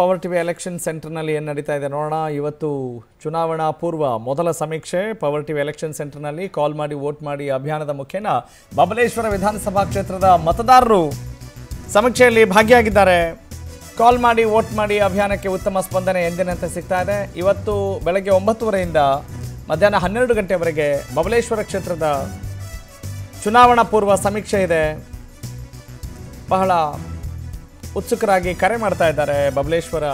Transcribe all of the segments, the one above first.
Power TV election ಸೆಂಟರ್ನಲ್ಲಿ ಏನು ನಡೀತಾ ಇದೆ ನೋಡೋಣ. ಇವತ್ತು ಚುನಾವಣಾ ಪೂರ್ವ ಮೊದಲ ಸಮೀಕ್ಷೆ. ಪವರ್ ಟಿವಿ ಎಲೆಕ್ಷನ್ ಸೆಂಟರ್ನಲ್ಲಿ ಕಾಲ್ ಮಾಡಿ ವೋಟ್ ಮಾಡಿ ಅಭಿಯಾನದ ಮುಖೇನ ಬಬಲೇಶ್ವರ ವಿಧಾನಸಭಾ ಕ್ಷೇತ್ರದ ಮತದಾರರು ಸಮೀಕ್ಷೆಯಲ್ಲಿ ಭಾಗಿಯಾಗಿದ್ದಾರೆ. ಕಾಲ್ ಮಾಡಿ ವೋಟ್ ಮಾಡಿ ಅಭಿಯಾನಕ್ಕೆ ಉತ್ತಮ ಸ್ಪಂದನೆ ಎಂದಿನಂತೆ ಸಿಗ್ತಾ ಇದೆ. ಇವತ್ತು ಬೆಳಗ್ಗೆ ಒಂಬತ್ತುವರೆಯಿಂದ ಮಧ್ಯಾಹ್ನ ಹನ್ನೆರಡು ಗಂಟೆವರೆಗೆ ಬಬಲೇಶ್ವರ ಕ್ಷೇತ್ರದ ಚುನಾವಣಾ ಪೂರ್ವ ಸಮೀಕ್ಷೆ ಇದೆ. ಬಹಳ ಉತ್ಸುಕರಾಗಿ ಕರೆ ಮಾಡ್ತಾ ಇದ್ದಾರೆ ಬಬಲೇಶ್ವರ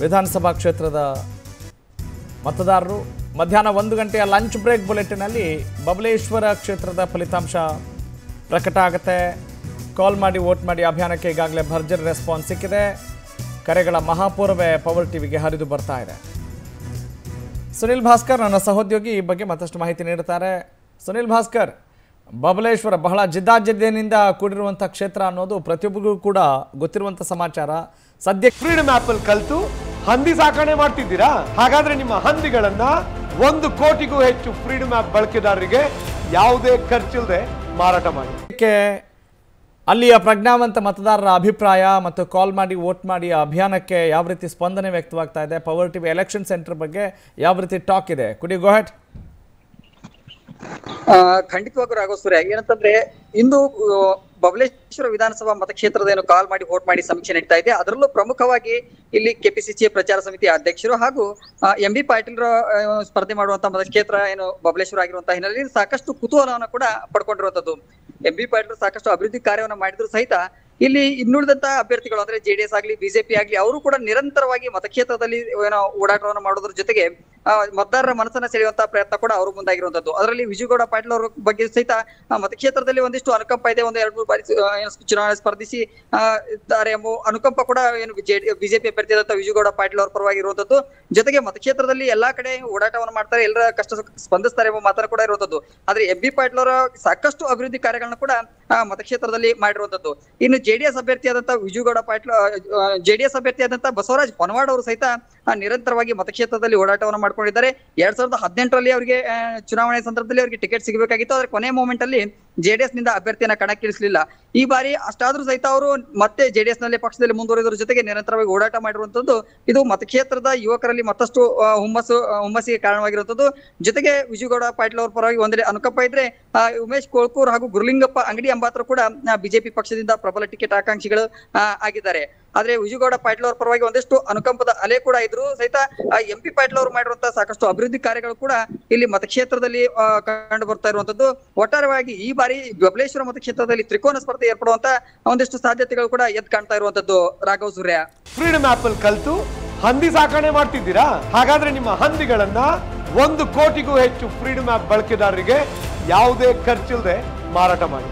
ವಿಧಾನಸಭಾ ಕ್ಷೇತ್ರದ ಮತದಾರರು. ಮಧ್ಯಾಹ್ನ ಒಂದು ಗಂಟೆಯ ಲಂಚ್ ಬ್ರೇಕ್ ಬುಲೆಟಿನಲ್ಲಿ ಬಬಲೇಶ್ವರ ಕ್ಷೇತ್ರದ ಫಲಿತಾಂಶ ಪ್ರಕಟ ಆಗುತ್ತೆ. ಕಾಲ್ ಮಾಡಿ ವೋಟ್ ಮಾಡಿ ಅಭಿಯಾನಕ್ಕೆ ಈಗಾಗಲೇ ಭರ್ಜರಿ ರೆಸ್ಪಾನ್ಸ್ ಸಿಕ್ಕಿದೆ. ಕರೆಗಳ ಮಹಾಪೂರ್ವೇ ಪವರ್ ಟಿವಿಗೆ ಹರಿದು ಬರ್ತಾ ಇದೆ. ಸುನಿಲ್ ಭಾಸ್ಕರ್, ನನ್ನ ಸಹೋದ್ಯೋಗಿ ಈ ಬಗ್ಗೆ ಮತ್ತಷ್ಟು ಮಾಹಿತಿ ನೀಡುತ್ತಾರೆ. ಸುನಿಲ್ ಭಾಸ್ಕರ್ ಬಬಲೇಶ್ವರ ಬಹಳ ಜಿದ್ದಾಜಿದ್ದಿನಿಂದ ಕೂಡಿರುವಂಥ ಕ್ಷೇತ್ರ ಅನ್ನೋದು ಪ್ರತಿಯೊಬ್ಬರಿಗೂ ಕೂಡ ಗೊತ್ತಿರುವಂಥ ಸಮಾಚಾರ. ಸದ್ಯ ಫ್ರೀಡಮ್ ಆಪ್ ಅಲ್ಲಿ ಕಲ್ತು ಹಂದಿ ಸಾಕಣೆ ಮಾಡ್ತಿದ್ದೀರಾ? ಹಾಗಾದ್ರೆ ನಿಮ್ಮ ಹಂದಿಗಳನ್ನ ಒಂದು ಕೋಟಿಗೂ ಹೆಚ್ಚು ಫ್ರೀಡಮ್ ಆಪ್ ಬಳಕೆದಾರರಿಗೆ ಯಾವುದೇ ಖರ್ಚಿಲ್ಲದೆ ಮಾರಾಟ ಮಾಡಿ. ಇದಕ್ಕೆ ಅಲ್ಲಿಯ ಪ್ರಜ್ಞಾವಂತ ಮತದಾರರ ಅಭಿಪ್ರಾಯ ಮತ್ತು ಕಾಲ್ ಮಾಡಿ ವೋಟ್ ಮಾಡಿ ಅಭಿಯಾನಕ್ಕೆ ಯಾವ ರೀತಿ ಸ್ಪಂದನೆ ವ್ಯಕ್ತವಾಗ್ತಾ ಇದೆ ಪವರ್ ಟಿವಿ ಎಲೆಕ್ಷನ್ ಸೆಂಟರ್ ಬಗ್ಗೆ ಯಾವ ರೀತಿ ಟಾಕ್ ಇದೆ? ಕುಡಿ ಗೋಹೆಟ್ ಖಂಡಿತವಾಗೂ ರಾಘವ ಸೂರ್ಯ ಏನಂತಂದ್ರೆ ಇಂದು ಬಬಲೇಶ್ವರ ವಿಧಾನಸಭಾ ಮತಕ್ಷೇತ್ರದ ಏನು ಕಾಲ್ ಮಾಡಿ ವೋಟ್ ಮಾಡಿ ಸಮೀಕ್ಷೆ ನಡೀತಾ ಇದೆ. ಅದರಲ್ಲೂ ಪ್ರಮುಖವಾಗಿ ಇಲ್ಲಿ ಕೆಪಿಸಿಸಿ ಪ್ರಚಾರ ಸಮಿತಿ ಅಧ್ಯಕ್ಷರು ಹಾಗೂ ಎಂ ಬಿ ಪಾಟೀಲ್ ಸ್ಪರ್ಧೆ ಮಾಡುವಂತಹ ಮತಕ್ಷೇತ್ರ ಏನು ಬಬಲೇಶ್ವರ ಆಗಿರುವಂತಹ ಹಿನ್ನೆಲೆಯಲ್ಲಿ ಸಾಕಷ್ಟು ಕುತೂಹಲವನ್ನು ಕೂಡ ಪಡ್ಕೊಂಡಿರುವಂತದ್ದು. ಎಂ ಬಿ ಪಾಟೀಲ್ ಸಾಕಷ್ಟು ಅಭಿವೃದ್ಧಿ ಕಾರ್ಯವನ್ನ ಮಾಡಿದ್ರು ಸಹಿತ ಇಲ್ಲಿ ಇನ್ನುಳಿದಂತಹ ಅಭ್ಯರ್ಥಿಗಳು ಅಂದ್ರೆ ಜೆಡಿಎಸ್ ಆಗ್ಲಿ ಬಿಜೆಪಿ ಆಗ್ಲಿ, ಅವರು ಕೂಡ ನಿರಂತರವಾಗಿ ಮತಕ್ಷೇತ್ರದಲ್ಲಿ ಏನೋ ಓಡಾಟವನ್ನು ಮಾಡೋದ್ರ ಜೊತೆಗೆ ಮತದಾರರ ಮನಸ್ಸನ್ನ ಸೆಳೆಯುವಂತ ಪ್ರಯತ್ನ ಕೂಡ ಅವರು ಮುಂದಾಗಿರುವಂತದ್ದು. ಅದರಲ್ಲಿ ವಿಜಯಗೌಡ ಪಾಟೀಲ್ ಅವರ ಬಗ್ಗೆ ಸಹಿತ ಮತಕ್ಷೇತ್ರದಲ್ಲಿ ಒಂದಿಷ್ಟು ಅನುಕಂಪ ಇದೆ. ಒಂದು ಎರಡು ಮೂರು ಬಾರಿ ಚುನಾವಣೆ ಸ್ಪರ್ಧಿಸಿ ಎಂಬ ಅನುಕಂಪ ಕೂಡ ಏನು ಬಿಜೆಪಿ ಅಭ್ಯರ್ಥಿ ಆದಂತಹ ವಿಜಯಗೌಡ ಪಾಟೀಲ್ ಅವರ ಪರವಾಗಿ ಇರುವಂತದ್ದು. ಜೊತೆಗೆ ಮತಕ್ಷೇತ್ರದಲ್ಲಿ ಎಲ್ಲಾ ಕಡೆ ಓಡಾಟವನ್ನು ಮಾಡ್ತಾರೆ, ಎಲ್ಲರ ಕಷ್ಟ ಸ್ಪಂದಿಸ್ತಾರೆ ಎಂಬ ಮಾತನ್ನು ಕೂಡ ಇರುವಂತದ್ದು. ಆದ್ರೆ ಎಂ ಬಿ ಪಾಟೀಲ್ ಅವರ ಸಾಕಷ್ಟು ಅಭಿವೃದ್ಧಿ ಕಾರ್ಯಗಳನ್ನು ಕೂಡ ಮತಕ್ಷೇತ್ರದಲ್ಲಿ ಮಾಡಿರುವಂತದ್ದು. ಇನ್ನು ಜೆಡಿಎಸ್ ಅಭ್ಯರ್ಥಿ ಆದಂತಹ ವಿಜಯಗೌಡ ಪಾಟೀಲ್ ಜೆಡಿಎಸ್ ಅಭ್ಯರ್ಥಿ ಆದಂತ ಬಸವರಾಜ್ ಹೊನವಾಡ್ ಅವರು ಸಹಿತ ನಿರಂತರವಾಗಿ ಮತಕ್ಷೇತ್ರದಲ್ಲಿ ಓಡಾಟವನ್ನು ಮಾಡ್ಕೊಂಡಿದ್ದಾರೆ. ಎರಡ್ ಸಾವಿರದ ಹದಿನೆಂಟರಲ್ಲಿ ಅವರಿಗೆ ಚುನಾವಣೆ ಸಂದರ್ಭದಲ್ಲಿ ಅವರಿಗೆ ಟಿಕೆಟ್ ಸಿಗಬೇಕಾಗಿತ್ತು. ಆದ್ರೆ ಕೊನೆ ಮೂಮೆಂಟ್ ಅಲ್ಲಿ ಜೆಡಿಎಸ್ನಿಂದ ಅಭ್ಯರ್ಥಿಯನ್ನ ಕಣಕ್ಕಿಳಿಸಲಿಲ್ಲ. ಈ ಬಾರಿ ಅಷ್ಟಾದ್ರೂ ಸಹಿತ ಅವರು ಮತ್ತೆ ಜೆಡಿಎಸ್ನಲ್ಲಿ ಪಕ್ಷದಲ್ಲಿ ಮುಂದುವರಿದ್ರ ಜೊತೆಗೆ ನಿರಂತರವಾಗಿ ಓಡಾಟ ಮಾಡಿರುವಂತದ್ದು, ಇದು ಮತಕ್ಷೇತ್ರದ ಯುವಕರಲ್ಲಿ ಮತ್ತಷ್ಟು ಹುಮ್ಮಸ್ಸು ಹುಮ್ಮಸ್ಸಿಗೆ ಕಾರಣವಾಗಿರುವಂತದ್ದು. ಜೊತೆಗೆ ವಿಜಯಗೌಡ, ಪಾಟೀಲ್ ಅವರ ಪರವಾಗಿ ಒಂದೆಡೆ ಅನುಕಂಪ ಇದ್ರೆ ಉಮೇಶ್ ಕೋಳ್ಕೂರ್ ಹಾಗೂ ಗುರುಲಿಂಗಪ್ಪ ಅಂಗಡಿ ಅಂಬಾತ್ರ ಕೂಡ ಬಿಜೆಪಿ ಪಕ್ಷದಿಂದ ಪ್ರಬಲ ಟಿಕೆಟ್ ಆಕಾಂಕ್ಷಿಗಳು ಆಗಿದ್ದಾರೆ. ಆದ್ರೆ ವಿಜಯಗೌಡ ಪಾಟೀಲ್ ಅವರ ಪರವಾಗಿ ಒಂದಿಷ್ಟು ಅನುಕಂಪದ ಅಲೆ ಕೂಡ ಇದ್ರು. ಸಹಿತ ಎಂ ಪಿ ಪಾಟೀಲ್ ಅವರು ಮಾಡಿರುವಂತಹ ಸಾಕಷ್ಟು ಅಭಿವೃದ್ಧಿ ಕಾರ್ಯಗಳು ಕೂಡ ಇಲ್ಲಿ ಮತಕ್ಷೇತ್ರದಲ್ಲಿ ಕಂಡು ಬರ್ತಾ ಇರುವಂತದ್ದು. ಒಟ್ಟಾರೆಯಾಗಿ ಈ ಬಾರಿ ಬಬಲೇಶ್ವರ ಮತಕ್ಷೇತ್ರದಲ್ಲಿ ತ್ರಿಕೋನ ಸ್ಪರ್ಧೆ ಏರ್ಪಡುವಂತ ಒಂದಿಷ್ಟು ಸಾಧ್ಯತೆಗಳು ಕೂಡ ಎದ್ದು ಕಾಣ್ತಾ ಇರುವಂತದ್ದು ರಾಘವ್ ಸೂರ್ಯ. ಫ್ರೀಡಮ್ ಆಪ್ ಅಲ್ಲಿ ಕಲ್ತು ಹಂದಿ ಸಾಕಣೆ ಮಾಡ್ತಿದ್ದೀರಾ? ಹಾಗಾದ್ರೆ ನಿಮ್ಮ ಹಂದಿಗಳನ್ನ ಒಂದು ಕೋಟಿಗೂ ಹೆಚ್ಚು ಫ್ರೀಡಮ್ ಆಪ್ ಬಳಕೆದಾರರಿಗೆ ಯಾವುದೇ ಖರ್ಚಿಲ್ಲದೆ ಮಾರಾಟ ಮಾಡಿ.